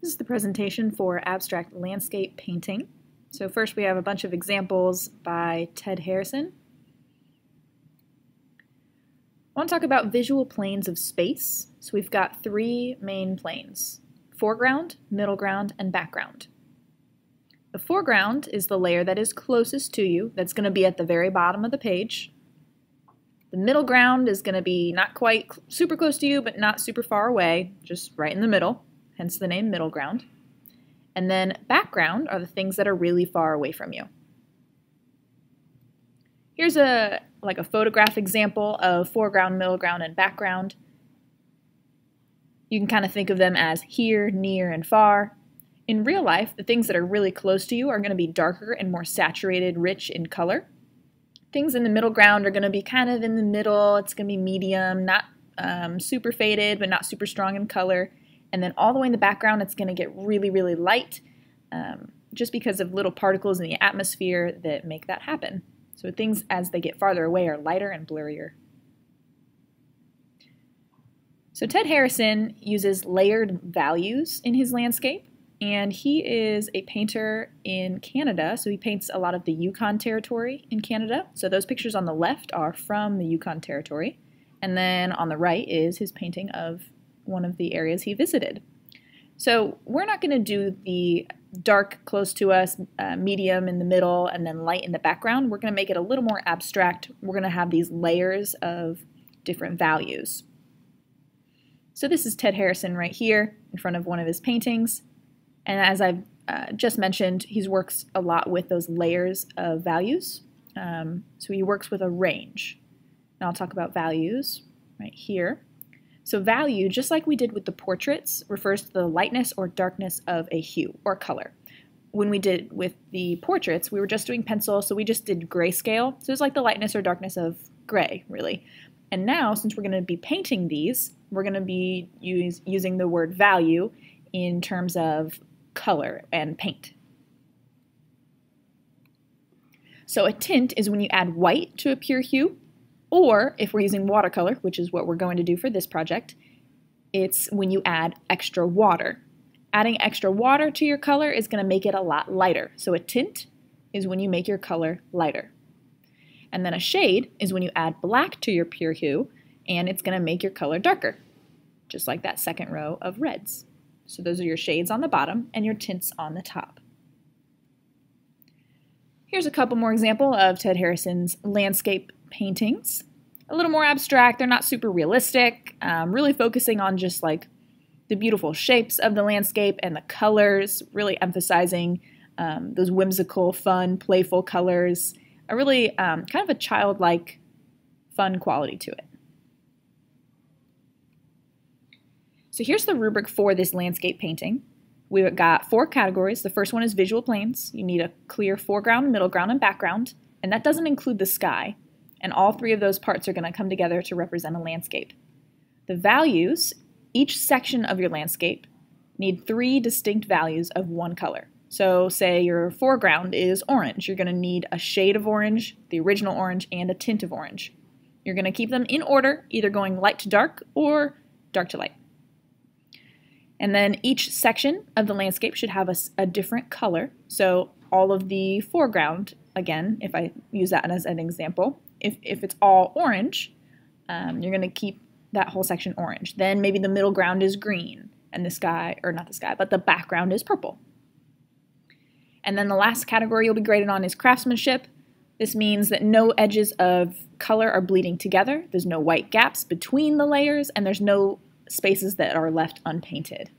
This is the presentation for abstract landscape painting. So first we have a bunch of examples by Ted Harrison. I want to talk about visual planes of space. So we've got three main planes, foreground, middle ground, and background. The foreground is the layer that is closest to you, that's going to be at the very bottom of the page. The middle ground is going to be not quite super close to you, but not super far away, just right in the middle hence the name middle ground. And then background are the things that are really far away from you. Here's a like a photograph example of foreground, middle ground, and background. You can kind of think of them as here, near, and far. In real life, the things that are really close to you are going to be darker and more saturated, rich in color. Things in the middle ground are going to be kind of in the middle. It's going to be medium, not um, super faded, but not super strong in color. And then all the way in the background, it's going to get really, really light um, just because of little particles in the atmosphere that make that happen. So things as they get farther away are lighter and blurrier. So Ted Harrison uses layered values in his landscape, and he is a painter in Canada, so he paints a lot of the Yukon Territory in Canada. So those pictures on the left are from the Yukon Territory, and then on the right is his painting of one of the areas he visited. So we're not going to do the dark close to us, uh, medium in the middle, and then light in the background. We're going to make it a little more abstract. We're going to have these layers of different values. So this is Ted Harrison right here in front of one of his paintings. And as I've uh, just mentioned, he works a lot with those layers of values. Um, so he works with a range. And I'll talk about values right here. So value, just like we did with the portraits, refers to the lightness or darkness of a hue or color. When we did with the portraits, we were just doing pencil, so we just did grayscale. So it's like the lightness or darkness of gray, really. And now, since we're going to be painting these, we're going to be use, using the word value in terms of color and paint. So a tint is when you add white to a pure hue, or if we're using watercolor, which is what we're going to do for this project, it's when you add extra water. Adding extra water to your color is going to make it a lot lighter. So a tint is when you make your color lighter. And then a shade is when you add black to your pure hue, and it's going to make your color darker, just like that second row of reds. So those are your shades on the bottom and your tints on the top. Here's a couple more example of Ted Harrison's landscape paintings. A little more abstract, they're not super realistic, um, really focusing on just like the beautiful shapes of the landscape and the colors, really emphasizing um, those whimsical, fun, playful colors, a really um, kind of a childlike, fun quality to it. So here's the rubric for this landscape painting. We've got four categories. The first one is visual planes. You need a clear foreground, middle ground, and background, and that doesn't include the sky and all three of those parts are going to come together to represent a landscape. The values, each section of your landscape, need three distinct values of one color. So, say your foreground is orange, you're going to need a shade of orange, the original orange, and a tint of orange. You're going to keep them in order, either going light to dark or dark to light. And then each section of the landscape should have a, a different color. So, all of the foreground, again, if I use that as an example, if, if it's all orange, um, you're going to keep that whole section orange. Then maybe the middle ground is green and the sky, or not the sky, but the background is purple. And then the last category you'll be graded on is craftsmanship. This means that no edges of color are bleeding together, there's no white gaps between the layers, and there's no spaces that are left unpainted.